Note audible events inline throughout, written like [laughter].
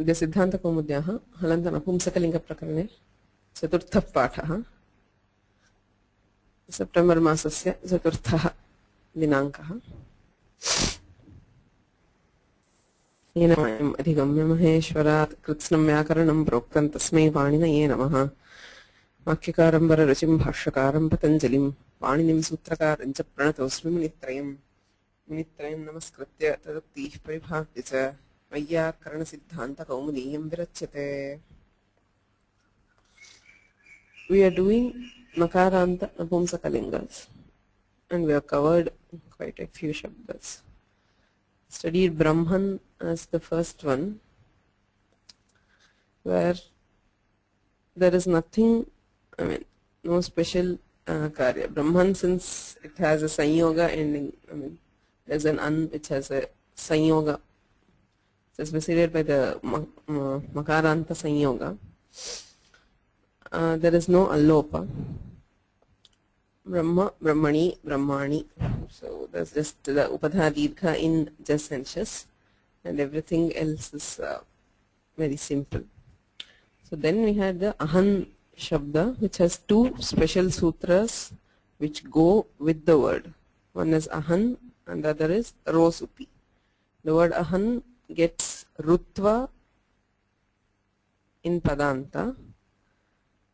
अद्य सिद्धान्तकौमुद्याः हलन्तनपुंसकलिङ्गप्रकरणे चतुर्थः पाठः सेप्टेम्बर् मासस्य चतुर्थः दिनाङ्कः। येन वयम् अधिगम्य महेश्वरात् कृत्स्नं व्याकरणं प्रोक्तं तस्मै पाणिनये नमः। वाक्यकारं वररुचिं भाष्यकारं, पतञ्जलिं पाणिनिं सूत्रकारं च प्रणतोऽस्मि मुनित्रयम् मुनित्रयं नमस्कृत्य तदुक्तिः परिभाव्य वैयाकरणसिद्धान्तकौमुदीयं विरच्यते We are doing Makaranta Napumsakalingas and we have covered quite a few Shabdas. Studied Brahman as the first one where there is nothing, I mean, no special uh, karya. Brahman since it has a sanyoga ending, I mean, there's an an which has a sanyoga. is preceded by the ma- Makaranta sanyoga. Uh, there is no allopa. Brahma, Brahmani, Brahmani. So there's just the Upadha Dirgha in just senses and everything else is uh, very simple. So then we had the Ahan Shabda which has two special sutras which go with the word. One is Ahan and the other is Rosupi. The word Ahan gets Rutva in Padanta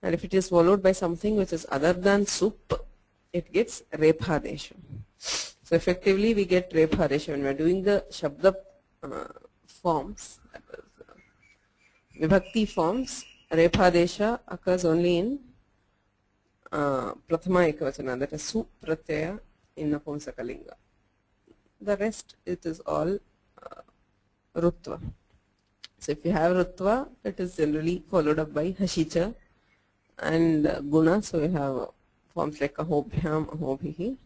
and if it is followed by something which is other than Sup, it gets Rephadesha. So effectively we get Rephadesha when we are doing the Shabda uh, forms, uh, Vibhakti forms, Rephadesha occurs only in uh, Prathama Ekavachana, that is Su Pratyaya in the form Napumsakalinga. The rest it is all Rutva. So if you have Rutva, it is generally followed up by Hashicha and Guna, so we have forms like Ahobhyam, Ahobhihi.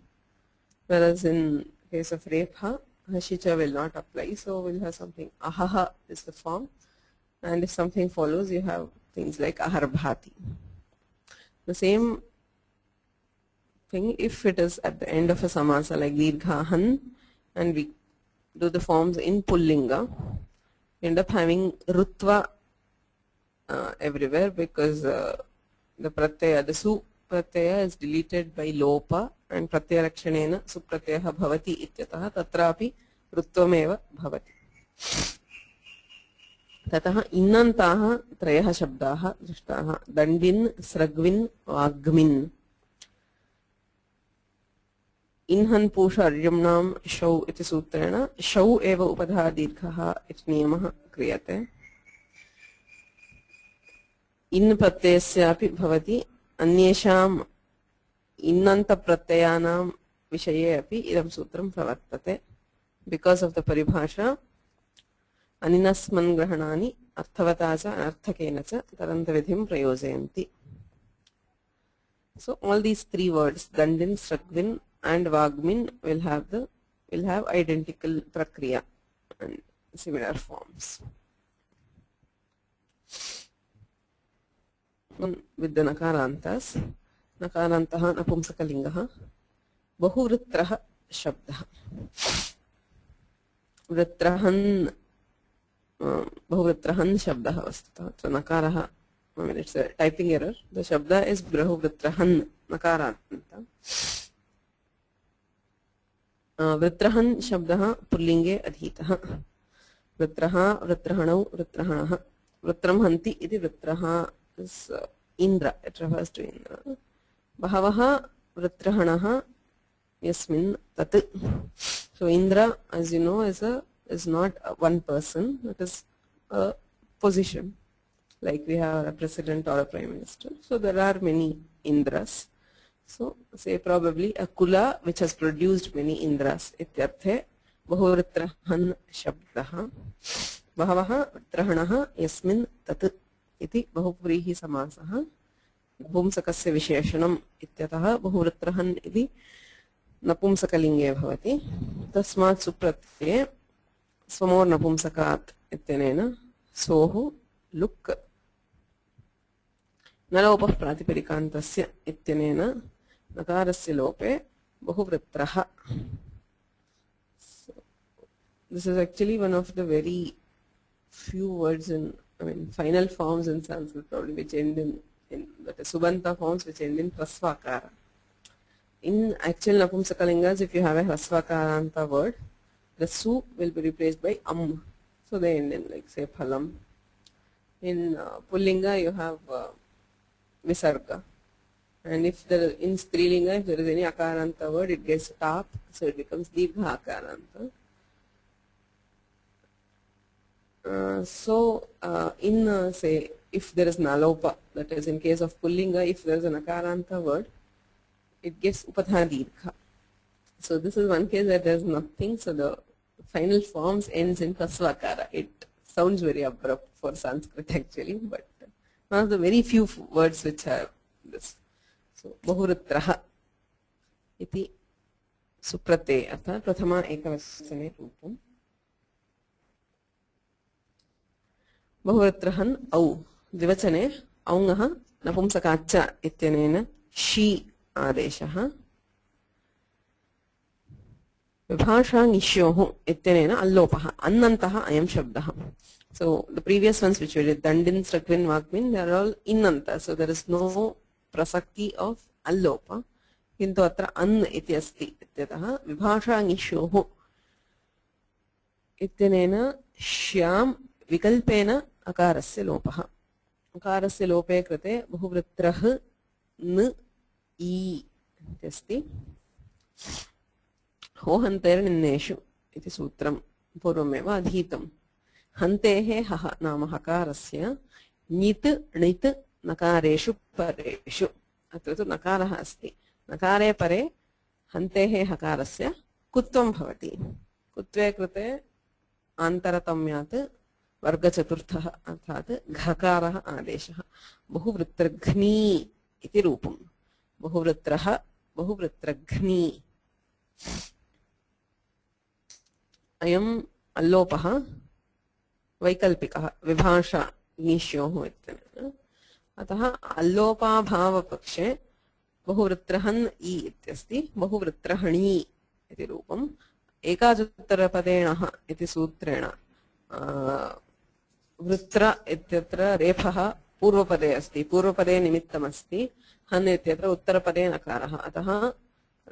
Whereas in case of Repha, Hashicha will not apply, so we'll have something Ahaha is the form, and if something follows, you have things like Aharbhati. The same thing if it is at the end of a samasa like Dirghahan, and we do the forms in Pullinga, we end up having Rutva uh, everywhere because uh, the pratyaya, the su pratyaya is deleted by lopa and pratyaya lakshanena su pratyaya bhavati ityatah tatrapi rutvamev bhavati. ततः इन्नन्ताः त्रयः शब्दाः दृष्टाः दण्डिन् स्रग्विन् वाग्मिन् इन्हन् पूष अर्यम्णां शौ इति सूत्रेण शौ एव उपधा दीर्घः इति नियमः क्रियते। इन् प्रत्ययस्यापि भवति अन्येषाम् इन्नन्तप्रत्ययानां विषये अपि इदं सूत्रं प्रवर्तते। बिकास् आफ् द परिभाषा अनिनस्मन् ग्रहणानि अर्थवता च अनर्थकेन च तरन्तविधिं प्रयोजयन्ति। So all these three words, Dandin, Sragvin and Vagmin will have the will have identical prakriya and similar forms. with the nakarantas nakarantaha napumsakalingah बहुवृत्रः शब्दः वृत्रहन् बहुवृत्रहन् शब्दः वस्तुतः अत्र नकारः I mean it's a typing error the shabda is बहुवृत्रहन् नकारान्त वृत्रहन् शब्दः पुल्लिङ्गे अधीतः वृत्रः वृत्रहणौ वृत्रहणः वृत्रं हन्ति इति वृत्रः is uh, Indra. It refers to Indra. Bhavaha Vritrahanaha Yasmin Tat. So Indra, as you know, is a is not a one person. It is a position. Like we have a president or a prime minister. So there are many Indras. So, say probably a kula which has produced many Indras. Ityarthe बहुवृत्रहन् शब्दः बहवः वृत्रहणः यस्मिन् तत् इति बहुव्रीहि समासः नपुंसकस्य विशेषणम् इत्यतः बहुवृत्रहन् इति नपुंसकलिङ्गे भवति तस्मात् सुप्रत्यये स्वमोर्नपुंसकात् इत्यनेन सोः लुक् नलोपः प्रातिपदिकान्तस्य इत्यनेन नकारस्य लोपे बहुवृत्रः this is actually one of the very few words in I mean final forms in Sanskrit probably which end in in that is subanta forms which end in prasvakara. In actual Napumsakalingas, if you have a Hrasvakaranta word, the su will be replaced by am. So they end in like say phalam. In uh, Pullinga, you have uh, visarga. And if there in Strilinga, if there is any akaranta word, it gets tap, so it becomes dibha akaranta. Uh, so uh, in uh, say if there is nalopa, that is in case of Pullinga, if there is an akaranta word, it gets upadhana dirgha. So this is one case where there is nothing, so the final forms ends in pasvakara. It sounds very abrupt for Sanskrit actually, but one of the very few words which are this. इति सुप्रत्यय अर्थात् प्रथमा एकवचने रूपम्। औ द्विवचने औङः नपुंसकाच्च she आदेशः। विभाषाङिष्योः इत्यनेन अल्लोपः अन्नन्तः Dandin, Strakvin, Vakmin, they are all innanta. So there prasakti of allopa. किन्तु अत्र अन् इति अस्ति इत्यतः विभाषाङिष्योः इत्यनेन श्यां विकल्पेन अकारस्य लोपः अकारस्य लोपे कृते बहुवृत्रः न, ई इत्यस्ति होहन्तैर्निन्नेषु इति सूत्रं पूर्वमेव अधीतम् हन्तेः हः नाम हकारस्य, ञित्, णित् नकारेषु परेषु। अत्र तु नकारः अस्ति। नकारे परे हन्तेः हकारस्य कुत्वं भवति। कुत्वे कृते आन्तरतम्यात् वर्गचतुर्थः अर्थात् घकारः आदेशः। बहुवृत्रघ्नी इति रूपम् बहुवृत्रः, बहुवृत्रघ्नी। अयम् अल्लोपः वैकल्पिकः। विभाषा ङीष्योः इत्यनेन। अतः अल्लोपाभावपक्षे बहुवृत्रहन् इ इत्यस्ति, बहुवृत्रहणी इति रूपम् एकाचोत्तरपदेणः इति सूत्रेण वृत्र इत्यत्र रेफः पूर्वपदे अस्ति, पूर्वपदे निमित्तमस्ति, हन् इत्यत्र उत्तरपदे नकारः, अतः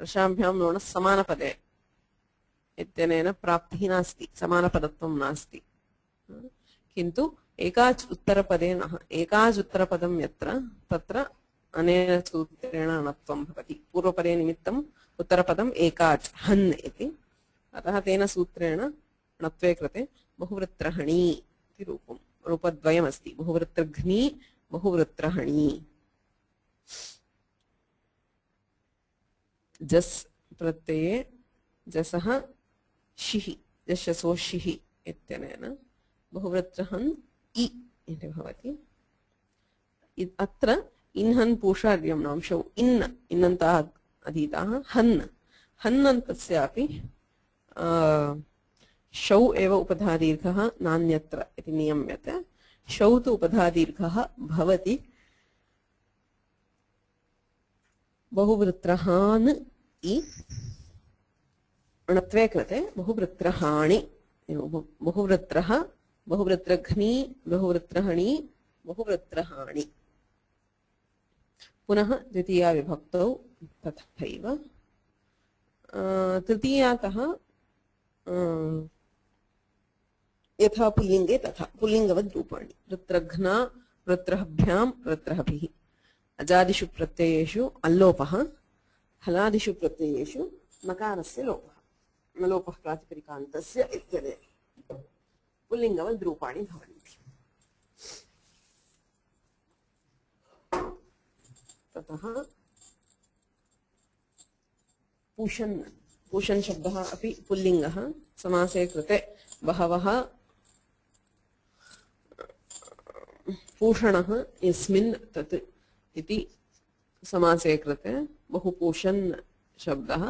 रसाभ्यां नोणः समानपदे इत्यनेन प्राप्तिः नास्ति, समानपदत्वं नास्ति। किन्तु एकाच् उत्तरपदे नः एकाच् उत्तरपदं यत्र तत्र अनेन सूत्रेण णत्वं भवति पूर्वपदे निमित्तम् उत्तरपदम् एकाच् हन् इति अतः तेन सूत्रेण णत्वे कृते बहुवृत्रहणी इति रूपं रूपद्वयमस्ति बहुवृत्रघ्नी बहुवृत्रहणी जस् प्रत्यये जसः शिः जशसो शिः इत्यनेन बहुवृत्रहन् इ इति भवति इ- अत्र इन्हन् पूषार्यं नांशौ इन् इन्नन्ताः अधीताः हन् हन्नन्तस्यापि आ, शौ एव उपधादीर्घः नान्यत्र इति नियम्यते शौ तु उपधादीर्घः भवति बहुवृत्रहान् इ णत्वे कृते बहुवृत्रहाणि एवं बहुवृत्रः बहुवृत्रघ्नी बहुवृत्रहणि बहुवृत्रहाणि पुनः द्वितीया विभक्तौ तथैव तृतीयातः यथा पुल्लिङ्गे तथा, पुल्लिङ्गवद् रूपाणि। वृत्रघ्ना वृत्रभ्यां वृत्रभिः अजादिषु प्रत्ययेषु अल्लोपः हलादिषु प्रत्ययेषु नकारस्य लोपः। लोपः प्रातिपदिकान्तस्य इत्यनेन पुल्लिङ्गवद् रूपाणि भवन्ति। ततः पूषन् पूषन् शब्दः अपि पुल्लिङ्गः समासे कृते बहवः पूषणः यस्मिन् तत् कृते बहुपूषन् शब्दः।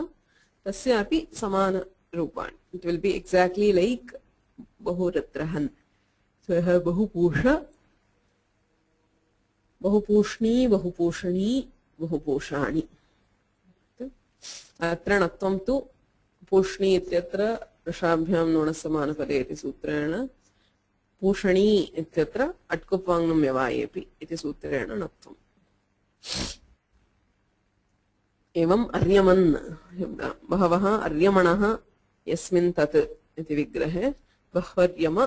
तस्यापि समानरूपाणि। It will be exactly like बहुरत्रहन् सः बहुपूष बहुपूष्णी बहुपूषणी बहुपूषाणि अत्र णत्वं तु पूष्णी इत्यत्र वृषाभ्यां नुणसमानपदे इति सूत्रेण पूषणी इत्यत्र अट्कुप्वाङ्नं व्यवायेऽपि इति सूत्रेण णत्वम् एवम् अर्यमन् शब्दः बहवः अर्यमणः यस्मिन् तत् इति विग्रहे बह्वर्यम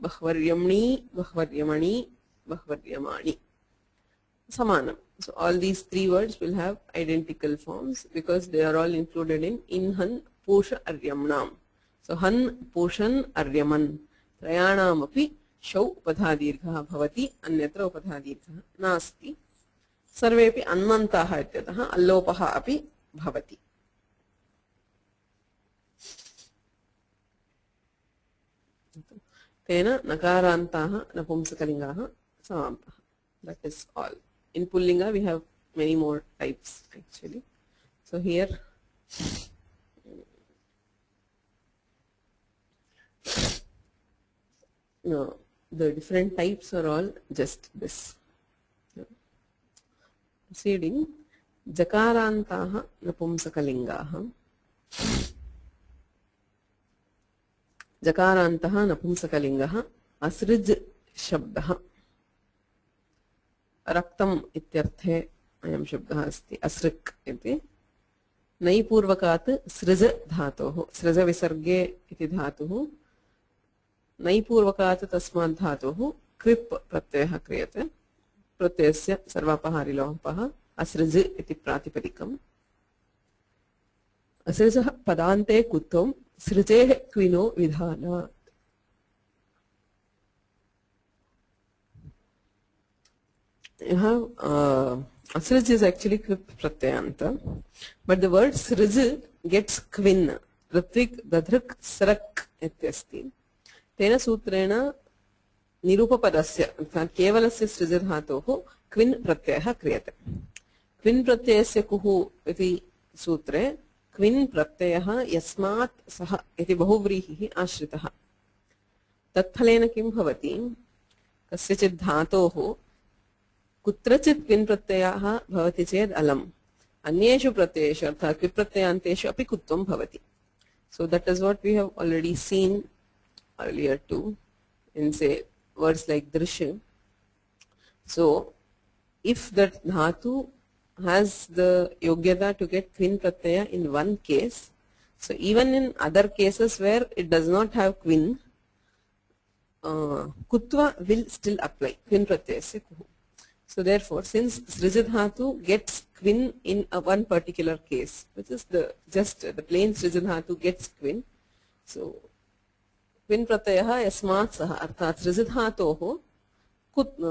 बह्वर्यम्णी बह्वर्यमणि बह्वर्यमाणि samanam so all these three words will have identical forms because they are all included in inhan pusha aryamnam so han pushan aryaman त्रयाणामपि शौ उपधादीर्घः भवति अन्यत्र उपधादीर्घः नास्ति सर्वेपि अन्वन्ताः इत्यतः अल्लोपः अपि भवति तेन नकारान्ताः नपुंसकलिङ्गाः समाप्तः that is all in pullinga we have many more types actually so here no the different types are all just this proceeding जकारान्ताः नपुंसकलिङ्गाः जकारान्तः नपुंसकलिङ्गः, असृज् शब्दः। रक्तम् इत्यर्थे शब्दः अस्ति, असृक् इति। नैपूर्वकात् सृज धातोः, सृजविसर्गे इति धातुः। नैपूर्वकात् तस्मात् धातुः क्विप् प्रत्ययः क्रियते। प्रत्ययस्य सर्वापहारिलोपः, असृज इति प्रातिपदिकम्। असृजः पदान्ते सृजेः क्विनो you have uh, asrij is actually kvip pratyanta but the srij gets kvin ऋत्विक् दधृक् स्रक् इत्यस्ति। तेन सूत्रेण निरूपपदस्य अर्थात् केवलस्य सृजधातोः क्विन् प्रत्ययः क्रियते। क्विन् प्रत्ययस्य कुः इति सूत्रे क्विन् प्रत्ययः यस्मात् सः इति बहुव्रीहिः आश्रितः तत्फलेन किं भवति कस्यचित् धातोः कुत्रचित् क्विन् प्रत्ययाः भवति चेत् अलम् अन्येषु प्रत्ययेषु अर्थात् क्विप्रत्ययान्तेषु अपि कुत्वं भवति so that is what we have already seen earlier too in say words like drisha so if that dhatu has the yogyata to get kvin pratyaya in one case so even in other cases where it does not have kvin uh, kutva will still apply kvin pratyaya so therefore, since Srijadhatu gets quin in a one particular case, which is the just the plain Srijadhatu gets quin, so quin pratyaya yasmat saha अर्थात् सृजधातोः कुत्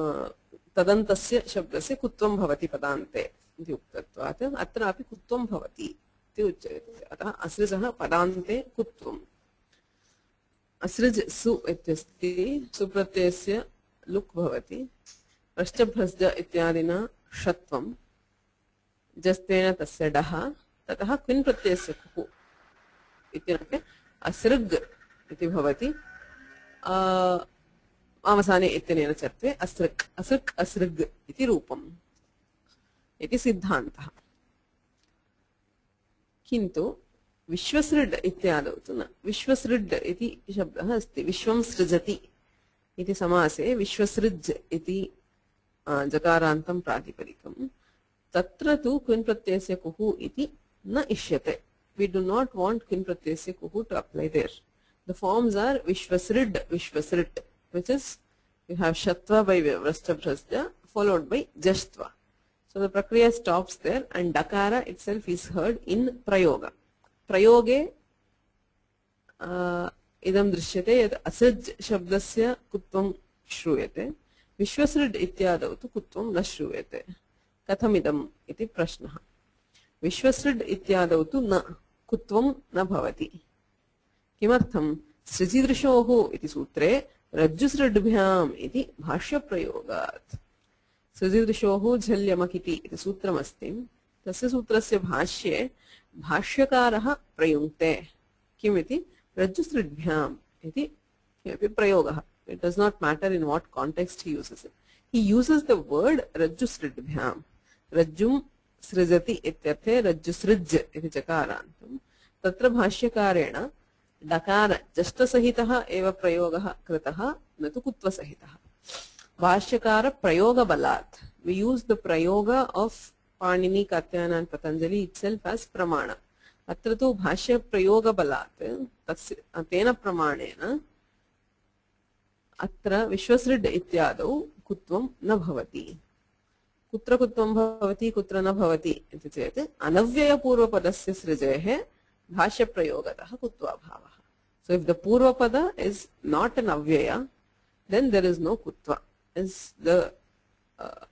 तदन्तस्य शब्दस्य कुत्वं भवति पदान्ते इति उक्तत्वात्। अत्रापि कुत्वं भवति इति उच्यते। अतः असृजः पदान्ते कुत्वम् असृज सु इत्यस्ति सुप्रत्ययस्य लुक् भवति। अष्टभ्रज इत्यादिना षत्वं। जस्तेन तस्य डः। ततः क्विन् प्रत्ययस्य कुः इत्यर्थे असृग् इति भवति। अवसाने इत्यनेन चत्वे असृक्। असृक् असृग् इति रूपम्। सिद्धांत किंतु विश्वसृड विश्वसृड शब्द अस्त, विश्व सृजति सामसे विश्वसृज जकारा प्रातिपदीक त्र तो क्विन प्रत्यय कुहु न इष्यते। वी डू नॉट वांट क्विन प्रत्यय कुहु to apply there the forms are विश्वसृड, विश्वसृट विच इज़ यू हैव शत्व बै फॉलोड बै जस्त्वा So the prakriya stops there and dakara itself is heard in prayoga. Prayoge uh, idam drishyate yad asaj shabdasya kutvam shruyate. विश्वसृड् इत्यादौ तु कुत्वं न श्रूयते कथमिदम् इति प्रश्नः विश्वसृड् इत्यादौ तु न कुत्वं न भवति किमर्थं सृजिदृशोः इति सूत्रे रज्जुसृड्भ्याम् इति भाष्यप्रयोगात् सजीवृशो झल्यमकिति सूत्रमस्ति। तस्य सूत्रस्य भाष्ये, भाष्यकारः प्रयुङ्क्ते। किमिति? रज्जुसृभ्याम् इति किमपि प्रयोगः। It does not matter in what context he uses he the word रज्जुसृभ्यां रज्जुं सृजति इत्यर्थे रज्जुसृज् इति भाष्यकारेण डकार जष्टसहितः एव प्रयोगः कृतः, न तु कुत्वसहितः। भाष्यकार प्रयोगबलात् we use the prayoga of Panini Katyayan and Patanjali itself as प्रमाण अत्र तु भाष्य प्रयोगबलात् तस्य तेन प्रमाणेन अत्र विश्वसृड् इत्यादौ कुत्वं न भवति कुत्र कुत्वं भवति कुत्र न भवति इति चेत् अनव्ययपूर्वपदस्य सृजेः भाष्यप्रयोगतः कुत्वाभावः so if the purvapada is not an avyaya then there is no kutva is the uh,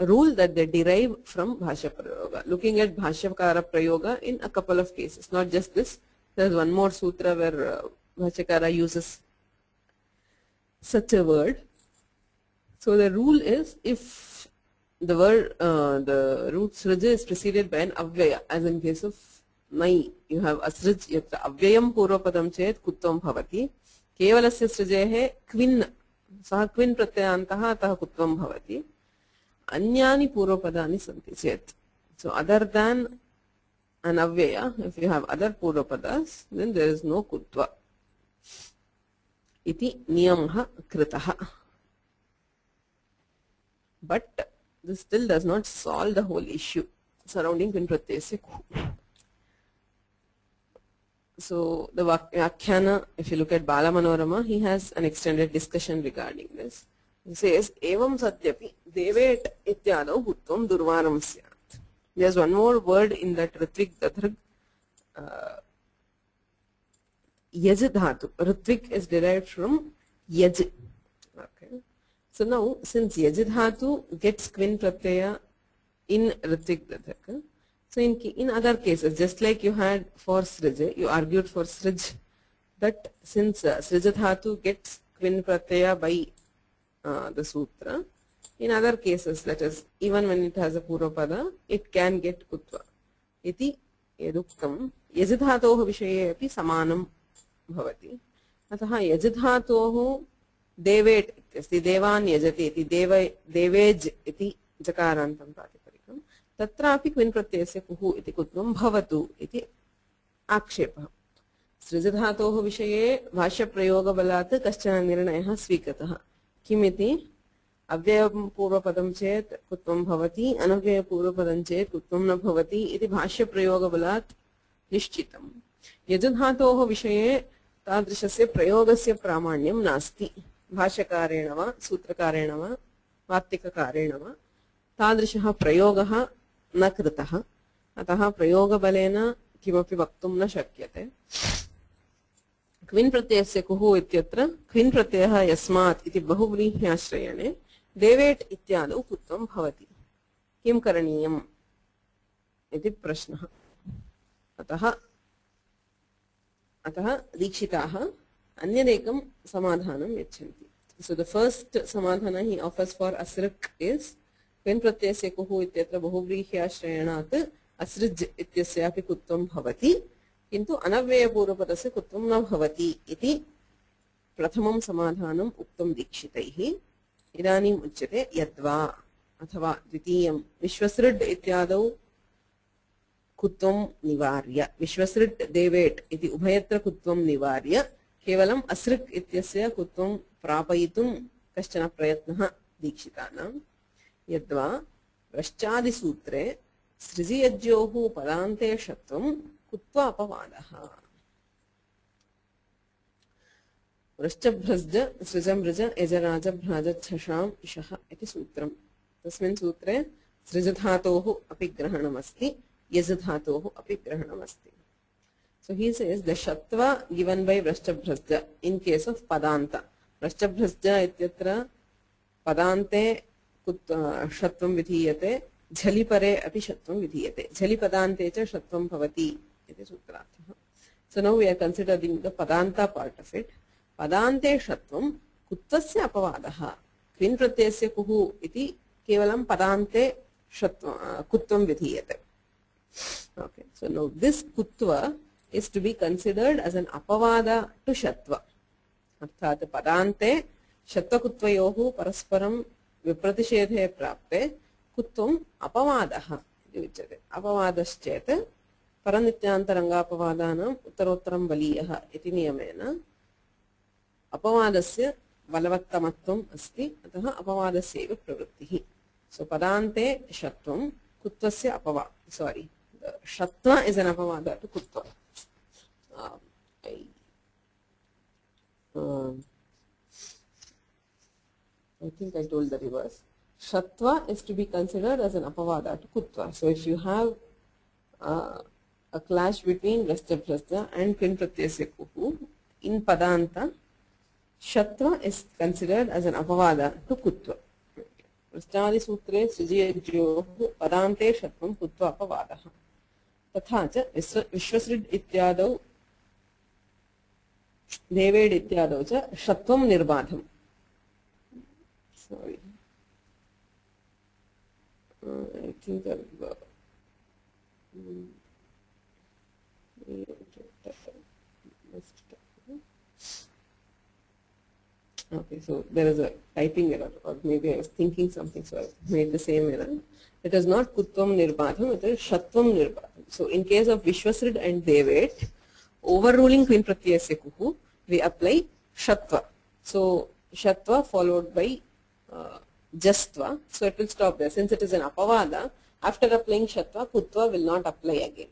rule that they derive from Bhasha Prayoga. Looking at Bhashakara Prayoga in a couple of cases, not just this. There's one more sutra where uh, Bhashakara uses such a word. So the rule is if the word, uh, the root srija is preceded by an avyaya, as in case of nai, you have asrij, yatra avyayam purvapadam chet kuttam bhavati, kevalasya srijehe kvin सः क्विन् प्रत्ययान्तः अतः कुत्वं भवति अन्यानि पूर्वपदानि सन्ति चेत् so other than an avyaya if you have other purvapadas then there is no kutva iti niyamah kritah but this still does not solve the whole issue surrounding Quin So the Vyakhyana, if you look at Bala Manorama, he has an extended discussion regarding this. He says, Evam Satyapi Devet Ityadav Bhutvam Durvaram Syat. There's one more word in that Ritvik Dathrag. Uh, Yaj Dhatu. Ritvik is derived from Yaj. Okay. So now, since Yajidhatu gets Quin Pratyaya in Ritik Dathaka, so in, in other cases, just like you had for Srij, you argued for Srij, that since uh, Srijadhatu gets Quin Pratyaya by uh, the Sutra, in other cases, that is, even when it has a Purvapada, it can get Kutva. Iti yaduktam yajidhatoh viषये अपि समानं भवति अतः यजधातोः देवेट् इत्यस्ति देवान् यजति इति देव देवेज् इति जकारान्तं प्रातिपदिकं तत्रापि क्विन् प्रत्ययस्य कुः इति कुत्वं भवतु इति आक्षेपः। सृजधातोः विषये भाष्यप्रयोगबलात् कश्चन निर्णयः स्वीकृतः। किमिति? अव्ययं पूर्वपदं चेत् कुत्वं भवति, अनव्ययपूर्वपदं चेत् कुत्वं न भवति इति भाष्यप्रयोगबलात् निश्चितम्। यजुधातोः विषये तादृशस्य प्रयोगस्य प्रामाण्यं नास्ति। भाष्यकारेण वा, सूत्रकारेण वा वार्तिककारेण वा, तादृशः प्रयोगः न कृतः अतः प्रयोगबलेन किमपि वक्तुं न शक्यते क्विन् प्रत्ययस्य कुः इत्यत्र क्विन् प्रत्ययः यस्मात् इति बहुव्रीह्याश्रयणे देवेट् इत्यादौ कुत्वं भवति किं करणीयम् इति प्रश्नः अतः अतः दीक्षिताः अन्यदेकं समाधानं यच्छन्ति so the first samadhana he offers for asrik is when pratyasya kuhu ityatra बहुव्रीह्याश्रयणात् asrij इत्यस्यापि कुत्वं भवति किन्तु अनव्ययपूर्वपदस्य कुत्वं न भवति इति प्रथमं समाधानम् उक्तं दीक्षितैः इदानीम् उच्यते यद्वा अथवा द्वितीयं विश्वसृड् इत्यादौ कुत्वं निवार्य विश्वसृट् देवेट् इति उभयत्र कुत्वं निवार्य केवलम् असृक् इत्यस्य कुत्वं प्रापयितुं कश्चन प्रयत्नः दीक्षितानां यद्वा पश्चादिसूत्रे सृजियज्योः पदान्ते षत्वं कुत्वा अपवादः। वृश्चभ्रज सृजमृज, यजराज भ्राजच्छशाम् इषः इति सूत्रम्। तस्मिन् सूत्रे सृजधातोः अपि ग्रहणमस्ति, यजधातोः अपि ग्रहणमस्ति। So he says the shatva given by Vrashtabhrasja in case of Padanta. Vrashtabhrasja ityatra Padante shatvam vidhiyate झलिपरे अपि शत्वं विधीयते झलिपदान्ते च शत्वं भवति इति सूत्रार्थः so now we are considering the padanta part of it पदान्ते शत्वं कुत्वस्य अपवादः क्विन् प्रत्ययस्य कुः इति केवलं पदान्ते शत्व कुत्वं विधीयते okay so now this kutva is to be considered as an apavada to shatva. अर्थात पदान्ते शत्वकुत्वयोः परस्परं विप्रतिषेधे प्राप्ते कुत्वम् अपवादः इति उच्यते अपवादश्चेत् परनित्यान्तरङ्गापवादानाम् उत्तरोत्तरं बलीयः इति नियमेन अपवादस्य बलवत्तमत्वम् अस्ति अतः अपवादस्यैव प्रवृत्तिः सो पदान्ते षत्वं कुत्वस्य अपवा सारी षत्व इस् एन् अपवाद to कुत्व Um, I, um, I think I told the reverse. Shatva is to be considered as an apavada to kutva. So if you have uh, a clash between Vrashya Vrashya and Pin Pratyasya Kuhu in Padanta, Shatva is considered as an apavada to kutva. पृष्ठादिसूत्रे सृजयज्योः पदान्ते षत्वं कुत्वा अपवादः तथा च विश्व विश्वसृड् इत्यादौ देवेड् इत्यादौ च षत्वं निर्बाधम् sorry uh, I think that uh, mm, Okay, so there is a typing error, or maybe I was thinking something, so I made the same error. It is not Kutvam Nirbadham, it is Shatvam Nirbadham. So in case of Vishwasrid and Devet, overruling Queen Pratyasya Kuhu, we apply Shatva. So Shatva followed by Jastva, so it will stop there. Since it is an Apavada, after applying Shatva, Kutva will not apply again.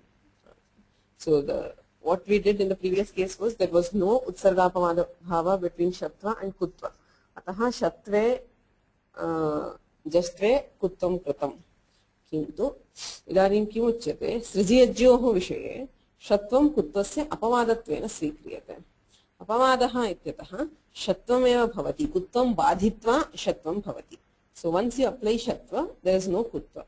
So the what we did in the previous case was there was no Utsargapamada bhava between Shatva and Kutva. Ataha Shatve uh, Jastve Kutvam Kratam. किन्तु इदानीं किम् उच्यते सृजियज्योः विषये षत्वं कुत्वस्य अपवादत्वेन स्वीक्रियते अपवादः इत्यतः भवति, कुत्वं बाधित्वा भवति. सो वन्स् यु अप्लै षत्व नो कुत्व.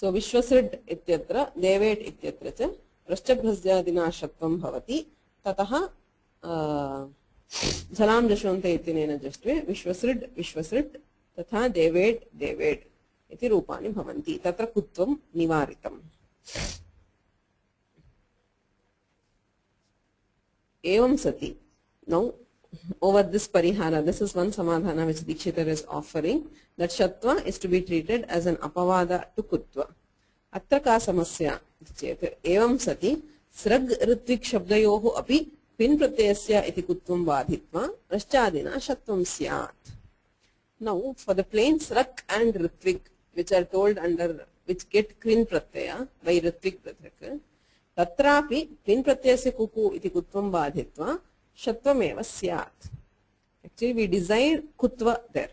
सो विश्वसृड् इत्यत्र, देवेट् इत्यत्र च, पृष्ठभ्रज्यादिना षत्वं भवति. ततः जशोन्ते इत्यनेन विश्वसृड् विश्वसृड् तथा देवेट् देवेट् इति रूपाणि भवन्ति. तत्र कुत्वं निवारितम्. एवं सति. नौ over this parihara, this is one samadhana which Dikshitar is offering, that Shatva is to be treated as an apavada to Kutva. अत्र का समस्या चेत् एवं सति सृग् ऋत्विक् शब्दयोः अपि पिन् प्रत्ययस्य इति कुत्वं बाधित्वा पश्चादिना शत्वं स्यात् Now, for the plain srak and ritvik, which are told under, which get kvin pratyaya by ritvik prathak, tatrapi kvin pratyasya kuku iti kutvam badhitva eva syat. Actually, we desire kutva there.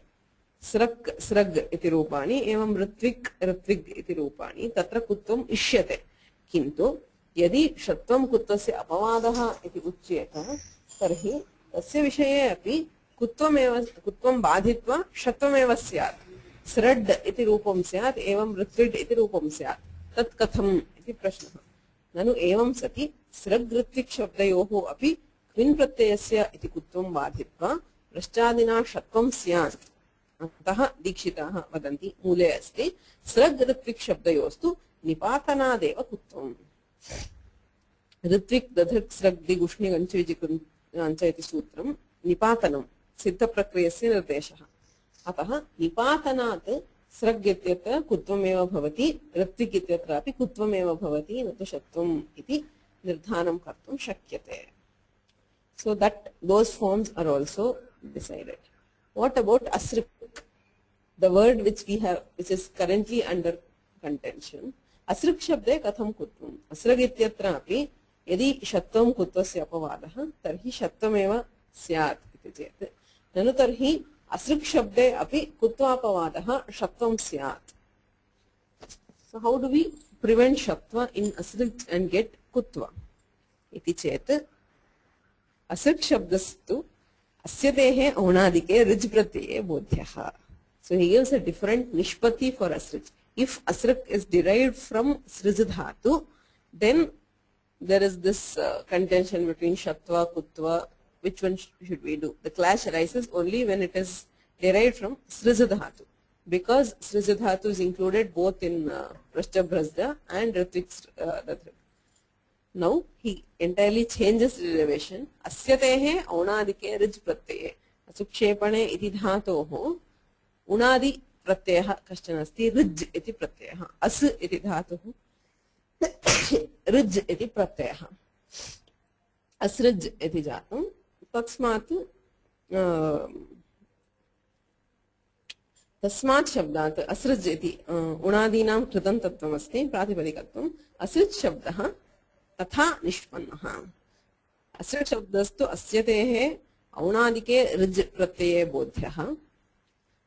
स्रक् स्रग् इति रूपाणि एवं ऋत्विक् ऋत्विग् इति रूपाणि तत्र कुत्वम् इष्यते किन्तु यदि षत्वं कुत्वस्य अपवादः इति उच्येत तर्हि तस्य विषये अपि कुत्वमेव कुत्वं बाधित्वा षत्वमेव स्यात् स्रड् इति रूपं स्यात् एवं ऋत्विड् इति रूपं स्यात् तत् कथम् इति प्रश्नः ननु एवं सति स्रग् ऋत्विक् शब्दयोः अपि क्विन् प्रत्ययस्य इति कुत्वं बाधित्वा पश्चादिना षत्वं अतः दीक्षिताः वदन्ति, मूले अस्ति। सृग् ऋत्विक् शब्दयोस्तु निपातनादेव कुत्वम्। ऋत्विक् दधृक् सृग् दिगुष्णिगञ्च इति सूत्रं निपातनं, सिद्धप्रक्रियस्य निर्देशः। अतः निपातनात् सृग् इत्यत्र कुत्वमेव भवति, ऋत्विक् इत्यत्रापि न तु षत्वम् इति निर्धानं कर्तुं शक्यते। So that those forms are also decided. What about asrik? The word which we have, which is currently under contention. asrik shabde katham kutvam asrag इत्यत्रापि यदि शत्वं कुत्वस्य अपवादः तर्हि शत्वमेव स्यात् इति चेत् ननु तर्हि असृक् शब्दे अपि कुत्वापवादः शत्वं स्यात् So how do we prevent shatva in asrik and get kutva? इति चेत् असृक् शब्दस्तु अस्यतेः औणादिके ऋज् प्रत्यये बोध्यः so he gives a different nishpati for asrich if asrak is derived from srij dhatu then there is this uh, contention between shatva kutva which one should we do the clash arises only when it is derived from srij dhatu because srij dhatu is included both in uh, prashtabhrasda and ritvik uh, now he entirely changes the derivation asyatehe aunadike rij pratyaya असुक्षेपणे इति धातोः उणादि प्रत्ययः कश्चन अस्ति ऋज् इति प्रत्ययः अस् इति धातुः [coughs] ऋज् इति प्रत्ययः असृज् इति जातं तस्मात् अ, तस्मात् शब्दात् असृज् इति अ, उणादीनां कृदन्तत्वमस्ति प्रातिपदिकत्वम् असृज् शब्दः तथा निष्पन्नः। असृज् शब्दस्तु अस्यतेः औणादिके ऋज् प्रत्यये बोध्यः।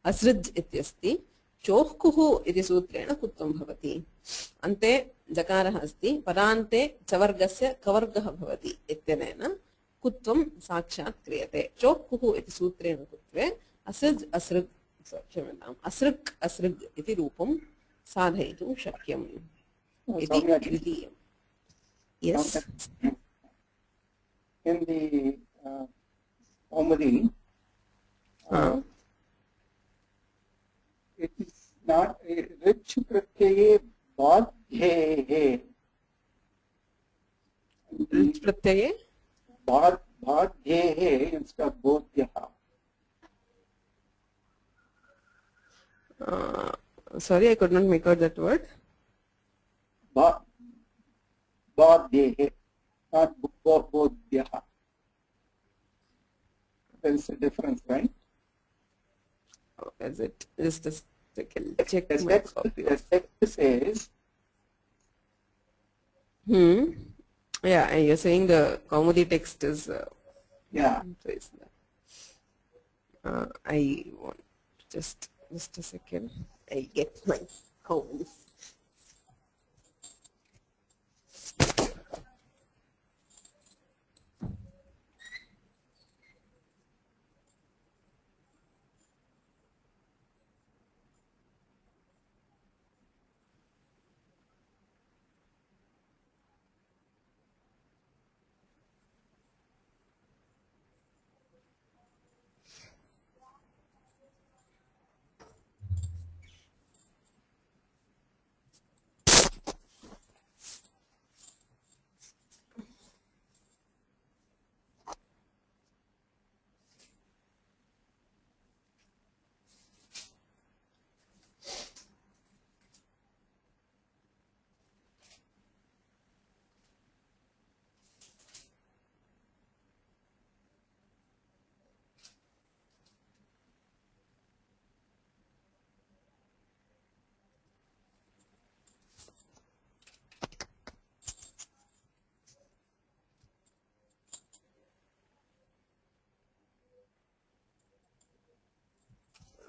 असृज् इत्यस्ति चोह्कुः इति सूत्रेण कुत्वं भवति। अन्ते जकारः अस्ति परान्ते चवर्गस्य कवर्गः भवति इत्यनेन कुत्वं साक्षात् क्रियते। चोह्कुः इति सूत्रेण कुत्वे असृज् असृग् क्षम्यताम् असृक् असृग् इति रूपं साधयितुं शक्यम्। इति Soumya, Yes. Okay. In the uh, Omri, uh, uh it is not rich pratyay badhye. Rich pratyay? Bad, badhye instead of bodhyaha. Uh, sorry, I could not make out that word. Ba Badhyehe, not bodhyaha. There is a difference, right? Oh, is it just a second check The text, copy the text says Hmm. Yeah, and you're saying the Kaumudi text is. Uh, Yeah, so is that. Uh, I want just just a second. I get my Kaumudi.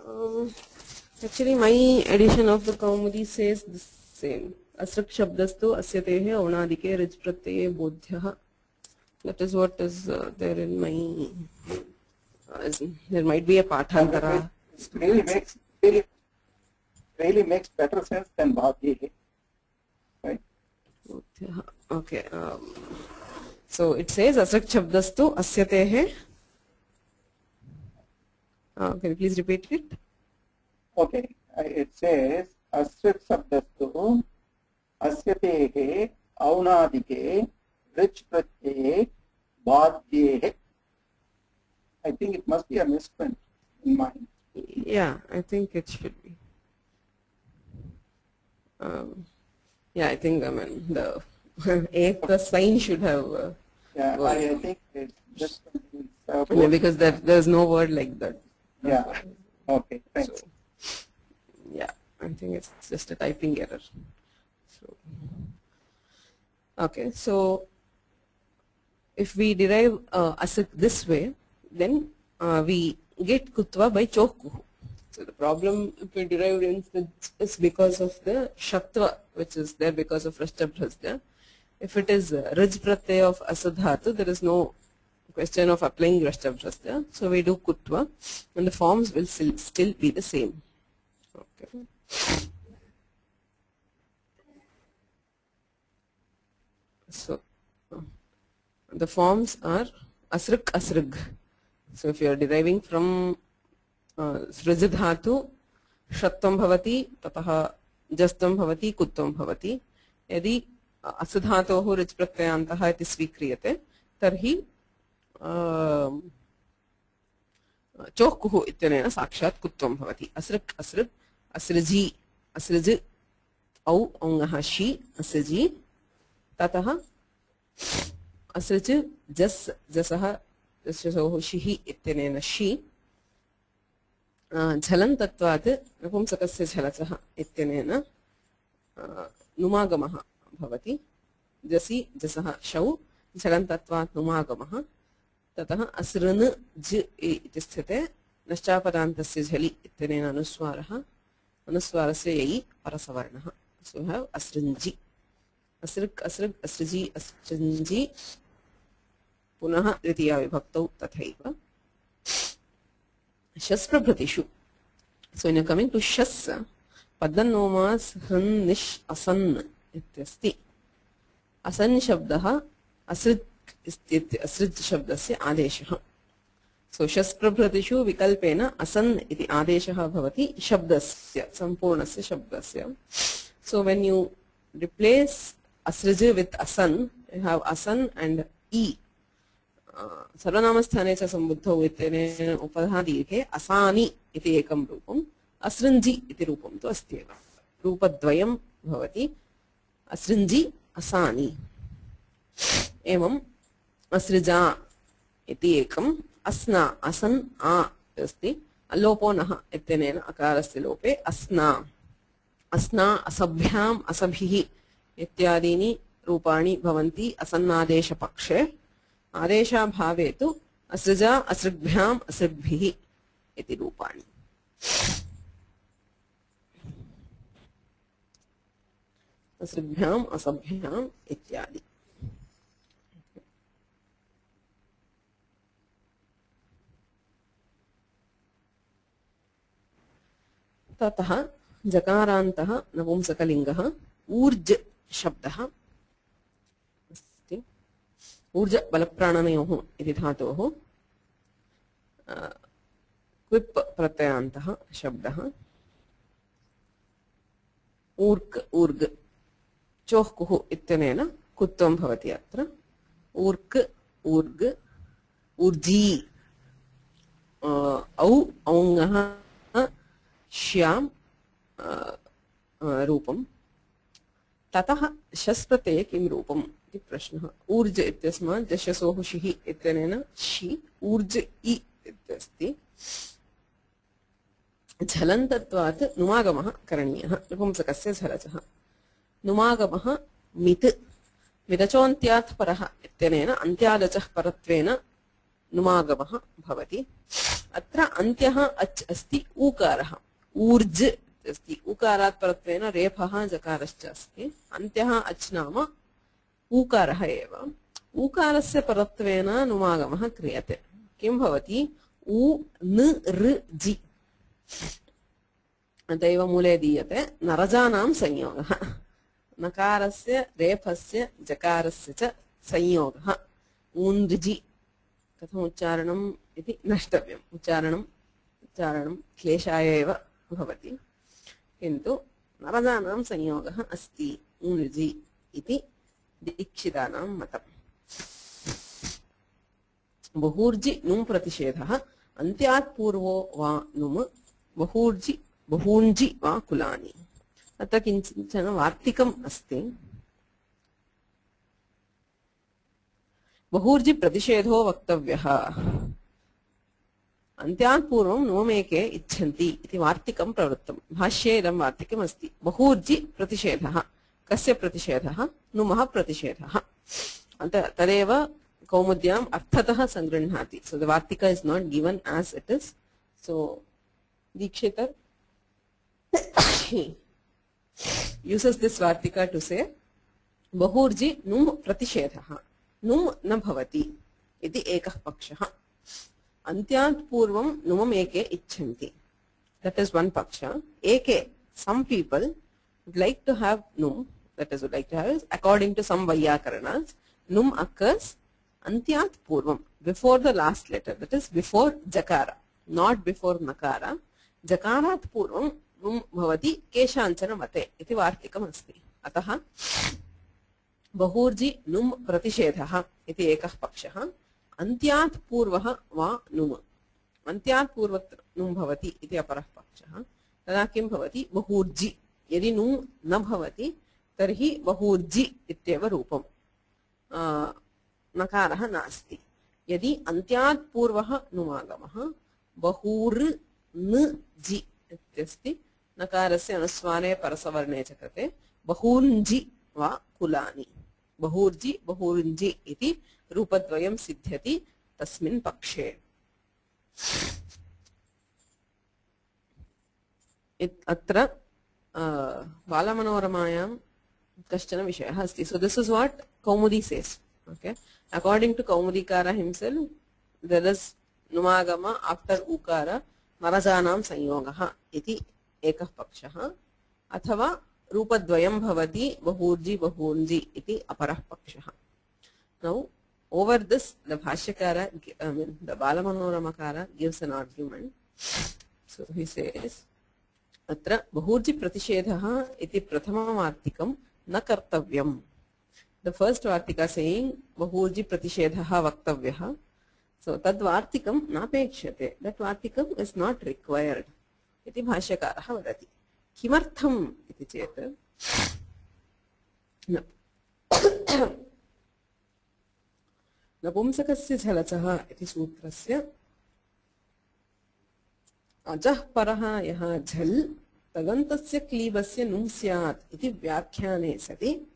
Um, actually, my edition of the Kaumudi says the same. Asrak shabdastu asyatehe aunadike rij pratyaya bodhyah. That is what is uh, there in my. Uh, there might be a pathantara. really makes really, really makes better sense than badhyehe. Right? Okay. Um, so it says asrak shabdastu asyatehe. Uh, can you please repeat it? Okay, it says asrit sabdastu asyatehe aunadike rich pratyaye badhyehe. I think it must be a misprint in mine. Yeah, I think it should be. Um, yeah, I think I mean the [laughs] A plus sign should have uh, Yeah, I, I think it's just uh, yeah, because there, there's no word like that. Yeah. Okay, thanks. So, yeah, I think it's just a typing error. So, okay, so if we derive uh, this way, then uh, we get kutva by chokkuhu. So the problem if we derive instance is because of the shatva, which is there because of rashtabhrasya. If it is uh, raj of asadhatu, there is no question of applying rashtabhrasya. So we do kutva, and the forms will still, still be the same. Okay. So uh, the forms are asrik asrig. So if you are deriving from uh, सृजधातु षत्वं भवति ततः जस्त्वं भवति कुत्वं भवति यदि असधातोः ऋच् प्रत्ययान्तः इति स्वीक्रियते तर्हि अ, चोक्कुः इत्यनेन साक्षात् कुत्वं भवति। असृक् असृक्, असृजि, असृज्, औ औङः शि, असृजि, ततः असृज, जस्, जसः, जसोः, शिः इत्यनेन शि झलन्तत्वात् नपुंसकस्य झलचः इत्यनेन नुमागमः भवति। जसि, जसः, शौ, झलन्तत्वात् नुमागमः। ततः असृन् ज इति स्थिते नश्चापदान्तस्य झलि इत्यनेन अनुस्वारः, अनुस्वारस्य यै परसवर्णः। सो हेव् असृञ्जि। असृक् असृग् असृजि असृञ्जि पुनः द्वितीया विभक्तौ तथैव। शस्प्रभृतिषु सो इन् कमिङ्ग् टु शस्, पदन्नोमास् हृन् निश् असन् इत्यस्ति असृत् असृत् शब्दस्य आदेशः। सो शस्प्रभृतिषु विकल्पेन असन् इति आदेशः भवति शब्दस्य, सम्पूर्णस्य शब्दस्य। सो वेन् यु रिप्लेस् असृज वित् असन् यु हाव् असन् एण्ड् इ सर्वनामस्थाने च सम्बुद्धौ इत्यनेन उपधादीर्घे असानि इति एकं रूपम् असृञ्जि इति रूपं तु अस्ति एव रूपद्वयं भवति असृञ्जि असानि एवम् असृजा इति एकम्। अस्ना, असन्, आ अस्ति। लोपो नः इत्यनेन अकारस्य लोपे अस्ना। अस्ना, असभ्याम्, असभिः इत्यादीनि रूपाणि भवन्ति असन्नादेशपक्षे। आदेशाभावे तु असृजा, असृग्भ्याम्, असृग्भिः इति रूपाणि। असृग्भ्याम्, असभ्याम् इत्यादि। ततः जकारान्तः नपुंसकलिङ्गः ऊर्ज शब्दः अस्ति। ऊर्ज बलप्राणनयोः इति धातोः। क्विप् प्रत्ययान्तः शब्दः। ऊर्क्, ऊर्ग् चोः इत्यनेन कुत्वं भवति अत्र। ऊर्क्, ऊर्ग्, ऊर्जी औ श्याम् रूपम्। ततः शस् प्रत्यये किं रूपम् इति प्रश्नः। ऊर्ज इत्यस्मात् जशसोः शिः इत्यनेन शि, ऊर्ज इ इत्यस्ति। झलन्तत्वात् नुमागमः करणीयः। नपुंसकस्य झलचः नुमागमः मित् मिदचोऽन्त्यात् परः इत्यनेन अन्त्यादचः परत्वेन नुमागमः भवति। अत्र अन्त्यः अच् अस्ति, ऊकारः। ऊर्ज अस्ति। ऊकारात् परत्वेन रेफः जकारश्च अस्ति। अन्त्यः अच् नाम ऊकारः एव। ऊकारस्य परत्वेन नुमागमः क्रियते। किं भवति? उ, न जि। अत एव मूले दीयते। नरजानां संयोगः। नकारस्य, रेफस्य, जकारस्य च संयोगः। ऊन्द्जि। कथम् उच्चारणम् इति नष्टव्यम्। उच्चारणम्, उच्चारणं क्लेशाय एव। भवति। किन्तु नरजानां संयोगः अस्ति, ऊनृजि इति दीक्षितानां मतम्। बहूर्जि नुम् प्रतिषेधः, अन्त्यात् पूर्वो वा नुम्, बहूर्जि, बहूञ्जि वा कुलानि। अत्र किंचन वार्तिकम् अस्ति। बहूर्जि प्रतिषेधो वक्तव्यः। अन्त्यात् पूर्वं नुममेके इच्छन्ति इति वार्तिकं प्रवृत्तं भाष्ये इदं वार्तिकम् अस्ति बहूर्जि प्रतिषेधः कस्य प्रतिषेधः नुमः प्रतिषेधः अन्त तदेव कौमुद्याम् अर्थतः सङ्गृह्णाति so the Vartika is not given as it is so Dikshitar uses this vartika to say बहुर्जि नुम् प्रतिषेधः नुम् न भवति इति एकः पक्षः अन्त्यात् पूर्वं नुमम् एके इच्छन्ति that is one paksha eke some people would like to have num that is would like to have is according to some vaiyakaranas num occurs antyat purvam before the last letter that is before jakara not before nakara jakarat purvam num bhavati keshanchana mate iti vartikam asti atah बहुर्जि नुम् प्रतिषेधः इति एकः पक्षः अन्त्यात् पूर्वः वा नुम् अन्त्यात् पूर्वत्र नुम् भवति इति अपरः पक्षः तदा किं भवति बहुर्जि यदि नुम् न भवति तर्हि बहुर्जि इत्येव रूपम् आ, नकारः नास्ति यदि अन्त्यात् पूर्वः नुमागमः बहूर् न जि इत्यस्ति नकारस्य अनुस्वारे परसवर्णे च कृते बहूञ्जि वा कुलानि बहूर्जि बहूञ्जि इति रूपद्वयं सिद्ध्यति तस्मिन् पक्षे। अत्र बालमनोरमायां कश्चन विषयः अस्ति। So this is what Kaumudi says okay according to कौमुदीकार himself there is नुमागम आफ्टर् उकार मरजानां संयोगः इति एकः पक्षः। अथवा रूपद्वयं भवति बहूर्जि बहूञ्जि इति अपरः पक्षः। Now, over this, the Bhashyakara, gi- I mean, the Balamanoramakara gives an argument. So he says, अत्र बहुर्जि प्रतिषेधः इति प्रथमवार्तिकं न कर्तव्यम् द फस्ट् वार्तिका सेयिङ्ग् बहुर्जि प्रतिषेधः वक्तव्यः सो तद्वार्तिकं नापेक्ष्यते दट् वार्तिकम् इस् नाट् रिक्वयर्ड् इति भाष्यकारः वदति किमर्थम् इति चेत् न- नपुंसकस्य झलचः इति अजः परः यः झल्, तदन्तस्य क्लीबस्य नुम् स्यात् इति व्याख्याने सति।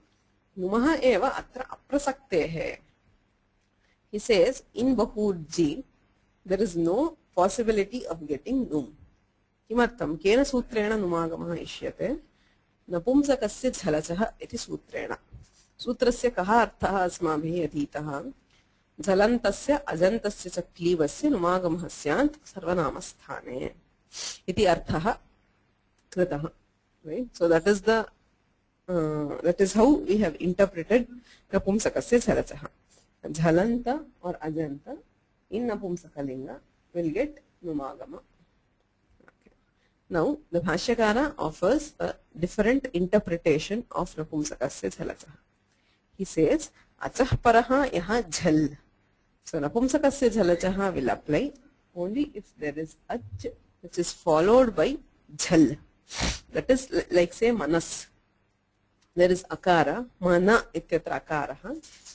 नुमः एव अत्र अप्रसक्तेः। He says, in Bahurji, there is no possibility of getting केन सूत्रेण नुमागमः इष्यते? नपुंसकस्य झलचः इति सूत्रेण। जलंत अजंत क्लीव से नुमागम सर्वनाम स्थाने अर्थ so that is the that is how we have interpreted नपुंसक सरस झलंत और अजंत इन नपुंसकिंग विल गेट नुमागम नौ द भाष्यकार offers a different interpretation of नपुंसक झलच ही सेज अच पर यहाँ झल so napumsakasya jhalachah will apply only if there is ach which is followed by jhal that is like say manas there is akara mana ityatra akarah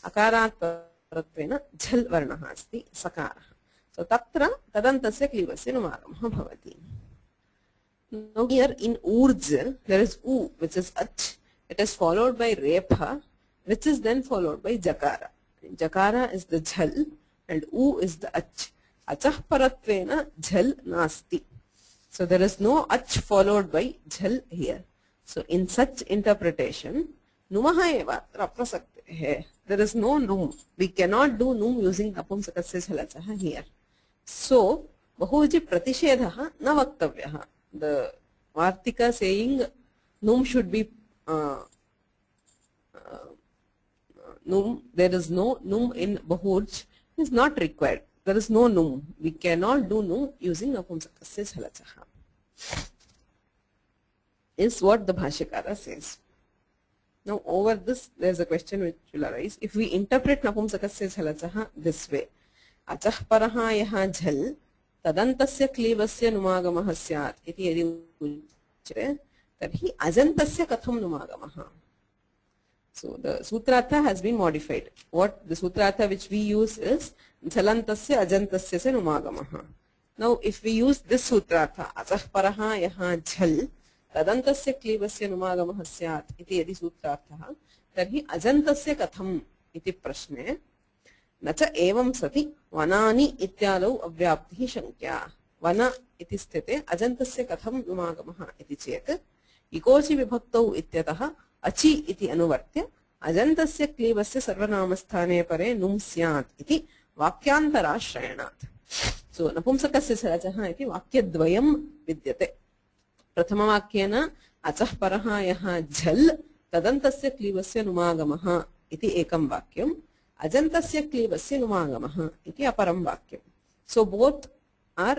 akarat परत्वेन झल् वर्णः अस्ति सकारः so तत्र तदन्तस्य क्लीबस्य नुमागमः भवति now here in urj there is u which is ach it is followed by repha which is then followed by jakara jakara is the jhal and u is the ach achah paratvena jhal nasti so there is no ach followed by jhal here so in such interpretation numaha eva atra prasaktehe there is no num we cannot do num using napumsakasya jhalachah here so बहुवचि प्रतिषेधः न वक्तव्यः the vartika saying num should be uh, uh, num there is no num in bahuj is not required there is no num we cannot do num using napumsakasya jhalachah is what the bhashyakara says now over this there's a question which will arise if we interpret napumsakasya jhalachah this way अचः परः यः झल् तदन्तस्य क्लीबस्य नुमागमः स्यात् इति यदि उच्यते तर्हि अजन्तस्य कथं नुमागमः So the sutrartha has been modified. What the sutrartha which we use is jhalantasya ajantasya se numagamaha. Now if we use this sutrartha achah paraha yaha jhal तदन्तस्य क्लीबस्य नुमागमः स्यात् इति यदि सूत्रार्थः तर्हि अजन्तस्य कथम् इति प्रश्ने न च एवं सति वनानि इत्यादौ अव्याप्तिः शङ्क्या वन इति स्थिते अजन्तस्य कथं नुमागमः इति चेत् इकोचि विभक्तौ इत्यतः अचि इति अनुवर्त्य, अजन्तस्य क्लीबस्य सर्वनामस्थाने परे नुम् स्यात् इति वाक्यान्तराश्रयणात्। सो नपुंसकस्य सहजः इति वाक्यद्वयं विद्यते। प्रथमवाक्येन, अचः परः यः झल्, तदन्तस्य क्लीबस्य नुमागमः इति एकं वाक्यम्, अजन्तस्य क्लीबस्य नुमागमः इति अपरं वाक्यम्। So both are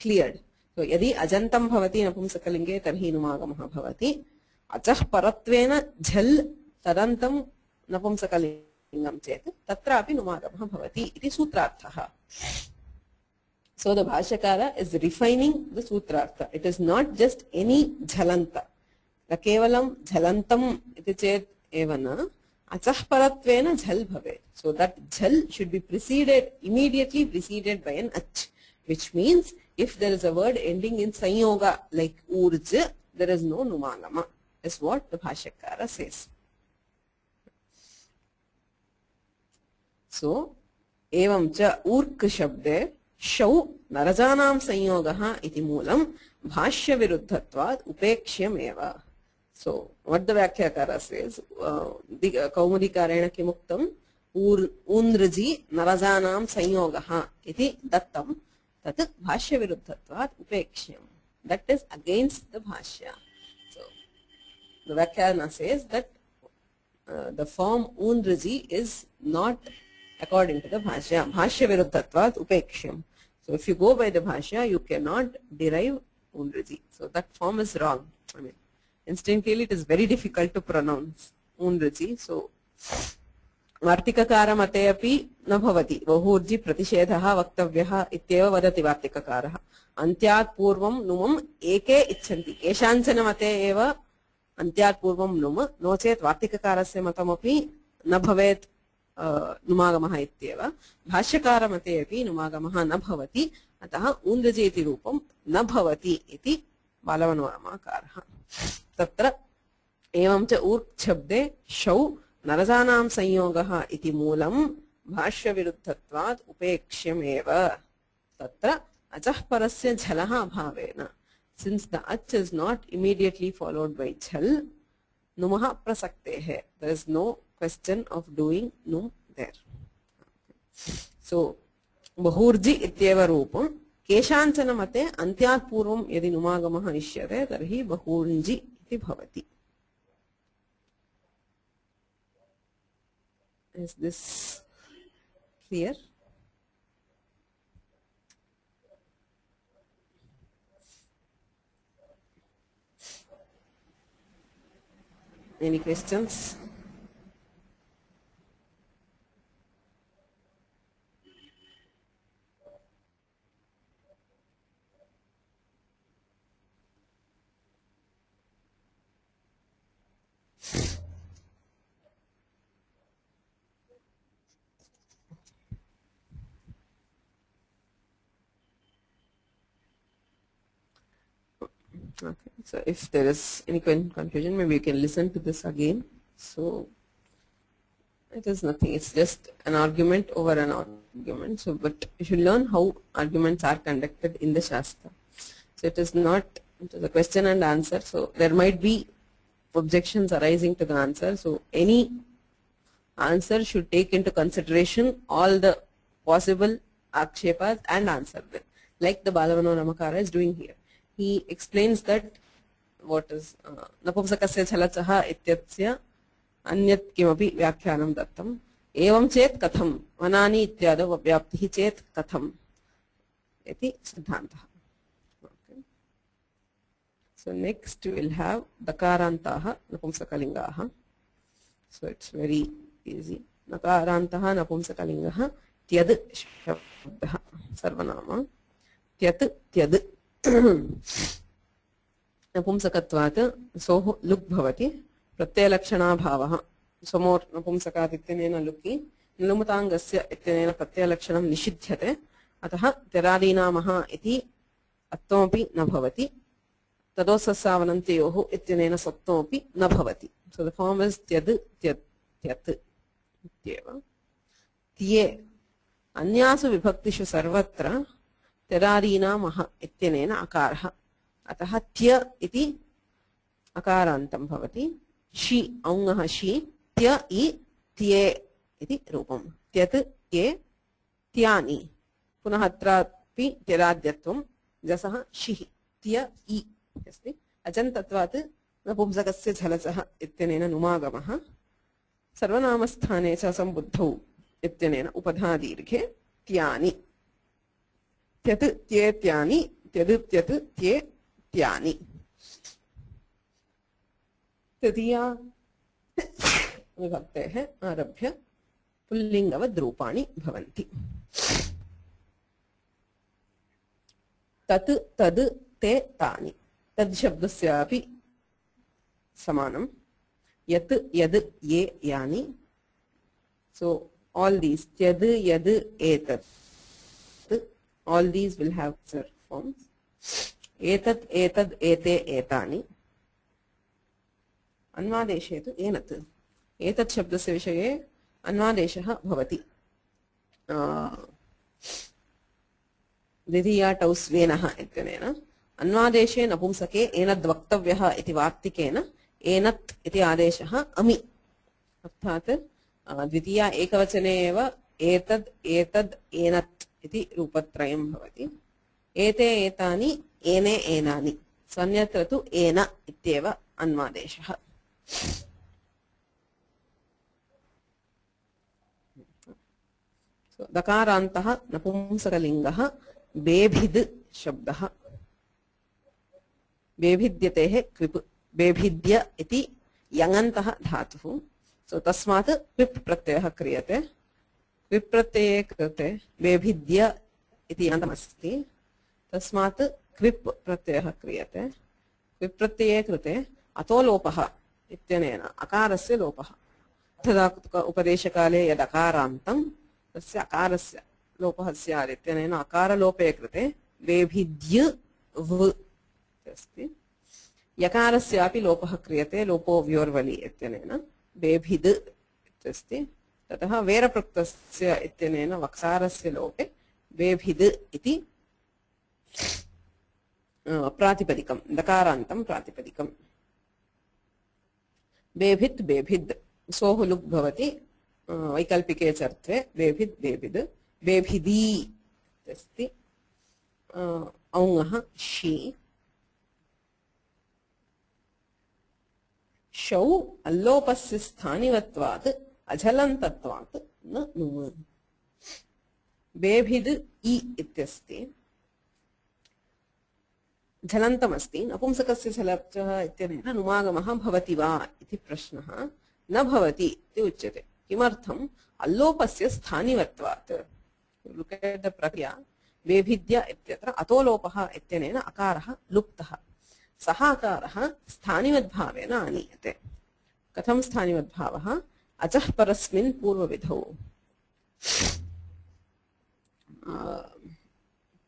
cleared so, यदि अजन्तं भवति नपुंसकलिङ्गे, तर्हि नुमागमः भवति। अचह परत्वेन झल तदंत नपुंसकिंग चेत तत्रापि नुमागमः सो द भाष्यकार इज़ रिफाइनिंग द सूत्रार्थ। It is not just any झलंत न केवलम झलंतम चेत एवन अचह परत्वेन झल भव सो दैट झल should be preceded immediately preceded by an अच, which means if there is a word ending संयोग, like ऊर्ज, there is no नुमागमः। is what the bhashyakara says so एवं च ऊर्क् शब्दे शौ नरजानां संयोगः इति मूलं भाष्यविरुद्धत्वात् उपेक्ष्यमेव सो वट् द व्याख्याकार सेस् कौमुदीकारेण किमुक्तम् ऊर् ऊन्द्रजि नरजानां संयोगः इति दत्तं तत् भाष्यविरुद्धत्वात् उपेक्ष्यम् दट् इस् अगेन्स्ट् द भाष्य सो the Vyakhyanā says that uh, the form undriji is not according to the bhashya. Bhashya viruddhatvat upeksham. So if you go by the bhashya, you cannot derive undriji. So that form is wrong. I mean, instinctively it is very difficult to pronounce undriji. So वार्तिककारमते अपि न भवति बहुर्जि प्रतिषेधः वक्तव्यः इत्येव वदति वार्तिककारः अन्त्यात् पूर्वं नुमम् एके इच्छन्ति केषाञ्चन मते एव अन्त्यात् पूर्वं नुम नो चेत् वार्तिककारस्य मतमपि न भवेत् अ, नुमागमः इत्येव भाष्यकारमते अपि नुमागमः न भवति अतः ऊन्द्रजे इति रूपं न भवति इति बालवनोरमाकारः तत्र एवं च ऊर्क् शब्दे शौ नरजानां संयोगः इति मूलं भाष्यविरुद्धत्वात् उपेक्ष्यमेव तत्र अचः परस्य झलः अभावेन since the ach is not immediately followed by chal numah prasaktehe there is no question of doing num there so bahurji ityeva रूपं केषाञ्चन मते अन्त्यात् पूर्वं यदि नुमागमः इष्यते तर्हि बहुञ्जि इति भवति Is this clear? Any questions? Okay. So if there is any confusion, maybe you can listen to this again. So it is nothing. It's just an argument over an argument. So, but you should learn how arguments are conducted in the Shastra. So it is not it is a question and answer. So there might be objections arising to the answer. So any answer should take into consideration all the possible akshepas and answer them, like the Balavano Ramakara is doing here. He explains that what नपुंसक छलचह अन्यत् किमपि व्याख्यानं दत्तम्। एवं चेत् कथं वनानि इत्यादौ व्याप्तिः चेत् कथम्? इति सो नेक्स्ट विल् हाव् दकारान्ताः नपुंसकलिङ्गाः। सो इट्स वेरी ईजी नकारान्तः नपुंसकिंग त्यद् शब्दः, सर्वनाम। त्यत् त्यद्। नपुंसकत्वात् सोः लुक् भवति, प्रत्ययलक्षणाभावः। समोर् नपुंसकात् इत्यनेन लुकि निलुमताङ्गस्य इत्यनेन प्रत्ययलक्षणं निषिध्यते। अतः त्यरादीनामः इति अत्वमपि न भवति। तदोसस्सावनन्तयोः इत्यनेन न भवति। सो द फार्म् इस् त्यद् त्यत् त्यत् इत्येव। त्ये अन्यासु विभक्तिषु सर्वत्र त्यरादीनामः इत्यनेन अकारः। अतः त्य इति अकारान्तं भवति षि औङः षि त्य इ त्ये इति रूपं त्यत् त्ये त्यानि पुनः अत्रापि त्यराद्यत्वं जसः शिः त्य इ अस्ति अजन्तत्वात् नपुंसकस्य झलसः इत्यनेन नुमागमः सर्वनामस्थाने च सम्बुद्धौ इत्यनेन उपधादीर्घे त्यानि त्यत् त्येत्यानि त्यद् त्यत् त्ये त्यानि तृतीया विभक्तेः आरभ्य पुल्लिङ्गवद्रूपाणि भवन्ति तत् तद् ते तानि तद् शब्दस्यापि samanam yat yad ye yani so all these yad yad etat all these will have forms एतत् एतद् एते एतानि अन्वादेशे तु एनत् एतत् शब्दस्य विषये अन्वादेशः भवति आ, द्वितीया टौ स्वेनः इत्यनेन अन्वादेशे नपुंसके एनद्वक्तव्यः इति वार्तिकेन एनत् इति आदेशः अमि अर्थात् आ, द्वितीया एकवचने एव एतद् एतद् एनत् इति रूपत्रयं भवति एते एतानि एने एनानि स्वन्यत्र तु एन इत्येव अन्वादेशः So, दकारान्तः नपुंसकलिङ्गः बेभिद् शब्दः बेभिद्यतेः क्विप् बेभिद्य इति यङन्तः धातुः सो तस्मात् क्विप् प्रत्ययः क्रियते क्विप् प्रत्यये कृते बेभिद्य इति यन्तमस्ति तस्मात् प्रत्ययः क्रियते। क्विप् प्रत्यये कृते अतो लोपः इत्यनेन, अकारस्य लोपः। तदा उपदेशकाले यद् अकारान्तं तस्य अकारस्य लोपः स्यात् इत्यनेन अकारलोपे कृते वेभिद्य अस्ति। यकारस्यापि लोपः क्रियते, लोपो व्योर्वलि इत्यनेन बेभिद् इत्यस्ति वकारस्य लोपे बेभिद् प्रातिपदिकं दकारान्तं प्रातिपदिकम् बेभित् बेभिद् सोः लुक् भवति अ, वैकल्पिके चर्त्वे बेभिद् बेभिद् बेभिदी अस्ति अ, औङः शी शौ अल्लोपस्य स्थानिवत्वात् अझलन्तत्वात् न नुम् बेभिद् इ इत्यस्ति झलन्तमस्ति। नपुंसकस्य झलचः इत्यनेन नुमागमः भवति वा इति प्रश्नः न भवति इति उच्यते। किमर्थम्? अल्लोपस्य स्थानिवत्वात्। प्रक्रिया। वेभिद्य इत्यत्र अतोलोपः इत्यनेन अकारः लुप्तः। सः अकारः स्थानिवद्भावेन आनीयते। कथं स्थानिवद्भावः? अचः परस्मिन् पूर्वविधौ।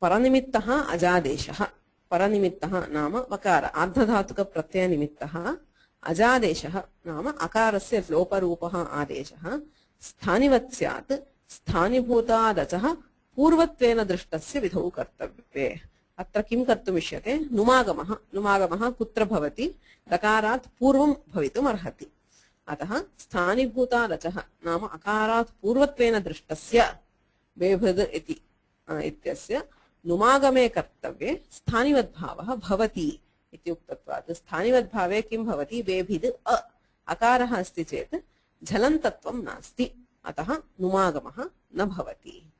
परनिमित्तः अजादेशः। పరనిమిత్తః నామ వకార అర్ధధాతుక ప్రత్యయ నిమిత్తః అజాదేశः నామ అకారస్య లోపరూపः ఆదేశः స్థానివత్ స్యాత్ స్థానిభూతాదచः పూర్వత్వేన దృష్టస్య విధౌ కర్తవ్యే అత్ర కిం కర్తుమిష్యతే నుమాగమः నుమాగమः కుత్ర భవతి రకారాత్ పూర్వం భవితుం అర్హతి అతః స్థానిభూతాదచः నామ అకారాత్ పూర్వత్వేన దృష్టస్య బేభద్ ఇతి ఇత్యస్య नुमागमे कर्तव्ये स्थानिवद्भावः भवति इत्युक्तत्वात्। स्थानिवद्भावे किं भवति? बेभिद् अ। अकारः अस्ति चेत् झलन्तत्वं नास्ति। अतः नुमागमः न भवति।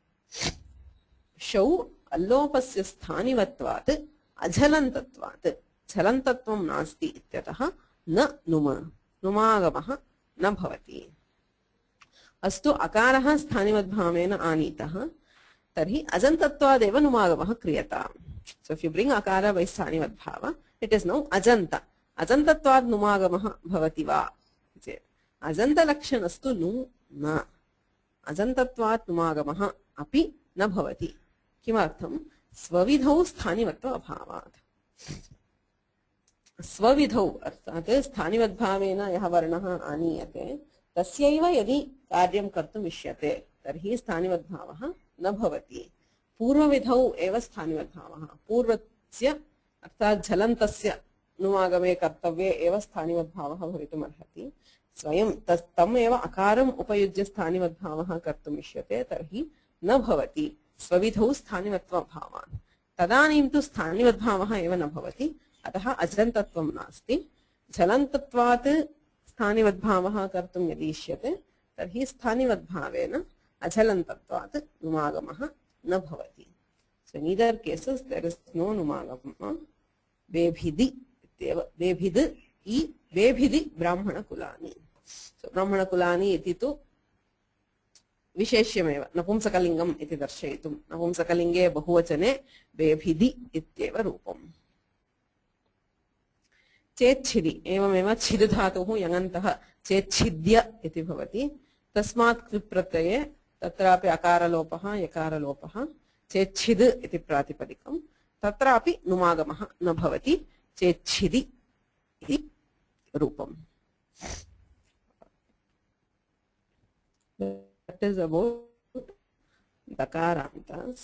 शौ अल्लोपस्य स्थानिवत्वात् अझलन्तत्वात्। झलन्तत्वं नास्ति इत्यतः न नुम। नुमागमः न भवति। अस्तु, अकारः स्थानिवद्भावेन आनीतः। तर्हि अजन्तत्वादेव नुमागमः क्रियताम्। सो इफ् यु ब्रिङ्ग् अकार बै स्थानिवद्भाव इट् इस् नौ अजन्त अजन्तत्वात् नुमागमः भवति वा? चेत् अजन्तलक्षणस्तु नु न अजन्तत्वात् नुमागमः अपि न भवति। किमर्थं स्वविधौ स्थानिवत्व अर्थात् स्थानिवद्भावेन यः वर्णः आनीयते, तस्यैव यदि कार्यं कर्तुम् इष्यते, तर्हि न भवति पूर्वविधौ एव स्थानिवद्भावः पूर्वस्य अर्थात् झलन्तस्य नुमागमे कर्तव्ये एव स्थानिवद्भावः भवितुम् अर्हति स्वयं तस् तम् एव अकारम् उपयुज्य स्थानिवद्भावः कर्तुम् इष्यते तर्हि न भवति स्वविधौ स्थानिवत्वभावान् तदानीं तु स्थानिवद्भावः एव न भवति अतः अजन्तत्वं नास्ति झलन्तत्वात् स्थानिवद्भावः कर्तुं यदि इष्यते तर्हि स्थानिवद्भावेन अझलन्तत्वात् नुमागमः न भवति। So in either cases there is no numagama. Bebhidi इत्येव So, ब्राह्मणकुलानि इति तु विशेष्यमेव। नपुंसकलिङ्गम् इति दर्शयितुं। नपुंसकलिङ्गे बहुवचने बेभिदि इत्येव रूपम्। चेच्छिदि, एवमेव छिद् धातुः यङन्तः चेच्छिद्य इति भवति। तस्मात् क्विप् प्रत्यये तत्रापि अकारलोपः यकारलोपः चेच्छिद् इति प्रातिपदिकम् तत्रापि नुमागमः न भवति चेच्छिदि इति रूपम् That is about दकारान्तास्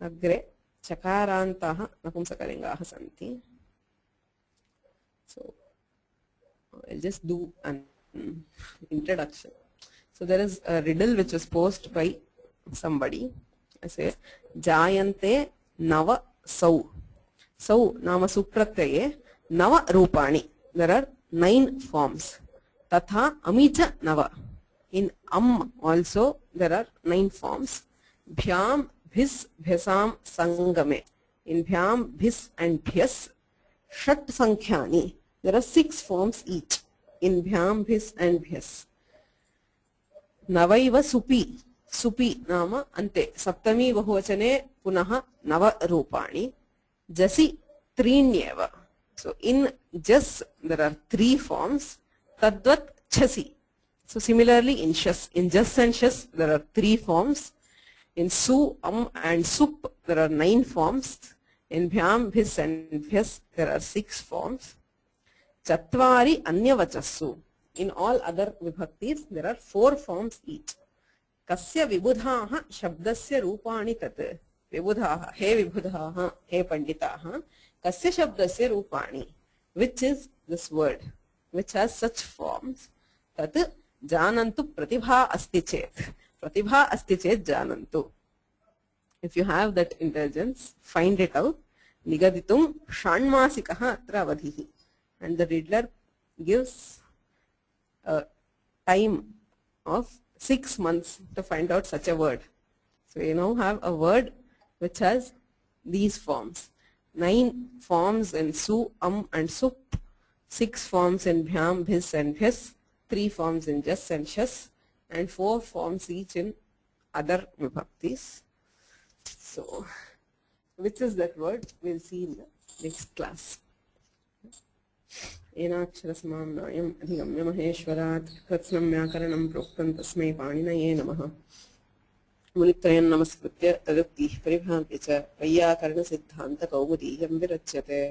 अग्रे चकारान्ताः नपुंसकलिङ्गाः सन्ति So I'll just do an introduction. So there is a riddle which was posed by somebody. I say, Jayante Nava Sau. Sau Nama Suprattaye Nava Rupani. There are nine forms. Tatha Amicha Nava. In Am also there are nine forms. Bhyam Bhis Bhyasam Sangame. In Bhyam Bhis and Bhyas Shat Sankhyanī. There are six forms each in Bhyam, Bhis and Bhyas. Navaiva Supi. Supi Nama Ante. Saptami Vahuachane Punaha Nava Rupani. Jasi Trinyeva. So in Jas there are three forms. Tadvat Chasi. So similarly in Shas. In Jas and there are three forms. In Su, Am and Sup there are nine forms. In Bhyam, Bhis and Bhis there are six forms. Chatvari Anyavachasu in all other vibhaktis there are four forms each कस्य विबुधाः शब्दस्य रूपाणि तत् विबुधाः हे विबुधाः हे पण्डिताः कस्य शब्दस्य रूपाणि which is this word which has such forms तत् जानन्तु प्रतिभा अस्ति चेत् प्रतिभा अस्ति चेत् जानन्तु if you have that intelligence find it out निगदितुं षाण्मासिकः अत्र अवधिः and the riddler gives a time of six months to find out such a word. So you now have a word which has these forms. Nine forms in su, um and sup, six forms in bhyam, bhis and bhis, three forms in jas and shas, and four forms each in other vibhaktis. So, which is that word? We'll see in the next class. येनाक्षरसमाम्नायम् अधिगम्य महेश्वरात् कृत्स्नं व्याकरणं प्रोक्तं तस्मै पाणिनये नमः। मुनित्रयं नमस्कृत्य तदुक्तिः परिभ्रान्त्य च वैयाकरणसिद्धान्तकौमुदीयं विरच्यते।